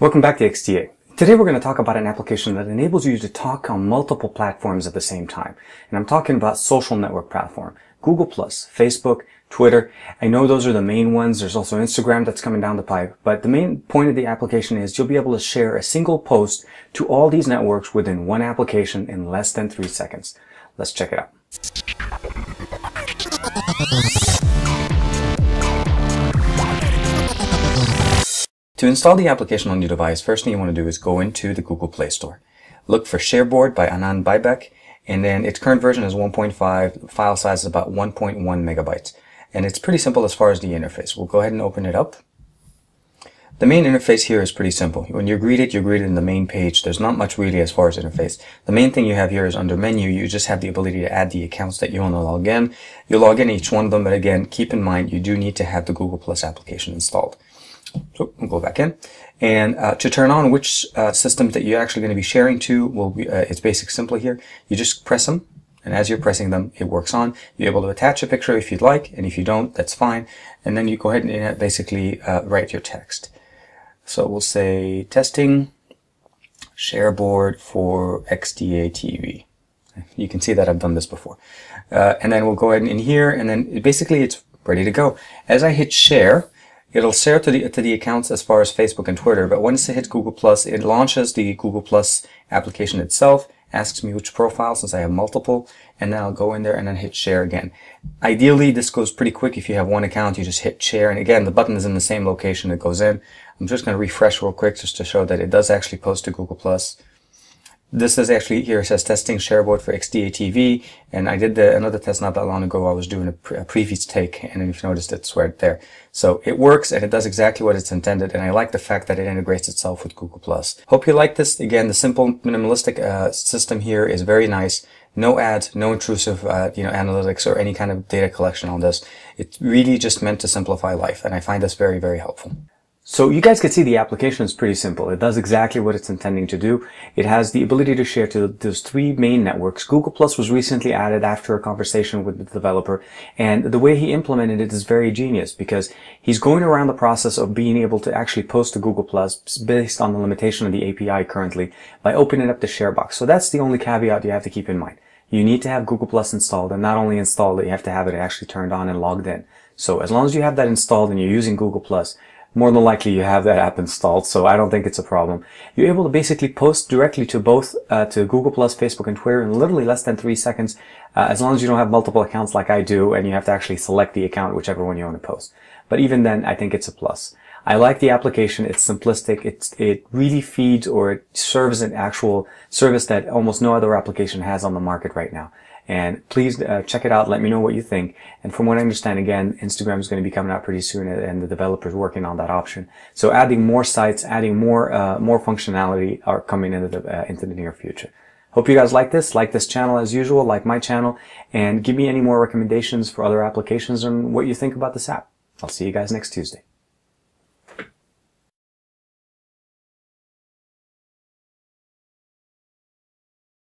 Welcome back to XDA. Today we're going to talk about an application that enables you to talk on multiple platforms at the same time. And I'm talking about social network platform. Google+, Facebook, Twitter. I know those are the main ones. There's also Instagram that's coming down the pipe. But the main point of the application is you'll be able to share a single post to all these networks within one application in less than three seconds. Let's check it out. To install the application on your device, first thing you want to do is go into the Google Play Store. Look for Shareboard by Anand Bibek, and then its current version is 1.5, file size is about 1.1 megabytes. And it's pretty simple as far as the interface. We'll go ahead and open it up. The main interface here is pretty simple. When you're greeted, you're greeted in the main page. There's not much really as far as interface. The main thing you have here is under menu, you just have the ability to add the accounts that you want to log in. You log in each one of them, but again, keep in mind, you do need to have the Google Plus application installed. So we'll go back in. And uh, to turn on which uh, systems that you're actually going to be sharing to, well, uh, it's basic simple here. You just press them, and as you're pressing them, it works on. You're able to attach a picture if you'd like, and if you don't, that's fine. And then you go ahead and uh, basically uh, write your text. So we'll say testing Shareboard for XDA TV. You can see that I've done this before. Uh, and then we'll go ahead and in here, and then basically it's ready to go. As I hit share, It'll share to the to the accounts as far as Facebook and Twitter, but once it hits Google Plus, it launches the Google Plus application itself, asks me which profile since I have multiple, and then I'll go in there and then hit share again. Ideally, this goes pretty quick. If you have one account, you just hit share, and again, the button is in the same location it goes in. I'm just going to refresh real quick just to show that it does actually post to Google Plus. This is actually here it says testing shareboard for XDA TV, and I did the, another test not that long ago. I was doing a, pre a previous take, and if you noticed, it's right there. So it works, and it does exactly what it's intended, and I like the fact that it integrates itself with Google+. Hope you like this. Again, the simple minimalistic uh, system here is very nice. No ads, no intrusive, uh, you know, analytics or any kind of data collection on this. It's really just meant to simplify life, and I find this very, very helpful. So you guys can see the application is pretty simple. It does exactly what it's intending to do. It has the ability to share to those three main networks. Google Plus was recently added after a conversation with the developer. And the way he implemented it is very genius because he's going around the process of being able to actually post to Google Plus based on the limitation of the API currently by opening up the share box. So that's the only caveat you have to keep in mind. You need to have Google Plus installed and not only installed it, you have to have it actually turned on and logged in. So as long as you have that installed and you're using Google Plus, more than likely you have that app installed, so I don't think it's a problem. You're able to basically post directly to both, uh, to Google+, Facebook, and Twitter in literally less than three seconds, uh, as long as you don't have multiple accounts like I do, and you have to actually select the account, whichever one you want to post. But even then, I think it's a plus. I like the application. It's simplistic. It's, it really feeds or it serves an actual service that almost no other application has on the market right now. And please uh, check it out. Let me know what you think. And from what I understand, again, Instagram is going to be coming out pretty soon, and the developers working on that option. So adding more sites, adding more uh, more functionality are coming into the uh, into the near future. Hope you guys like this. Like this channel as usual. Like my channel, and give me any more recommendations for other applications and what you think about this app. I'll see you guys next Tuesday.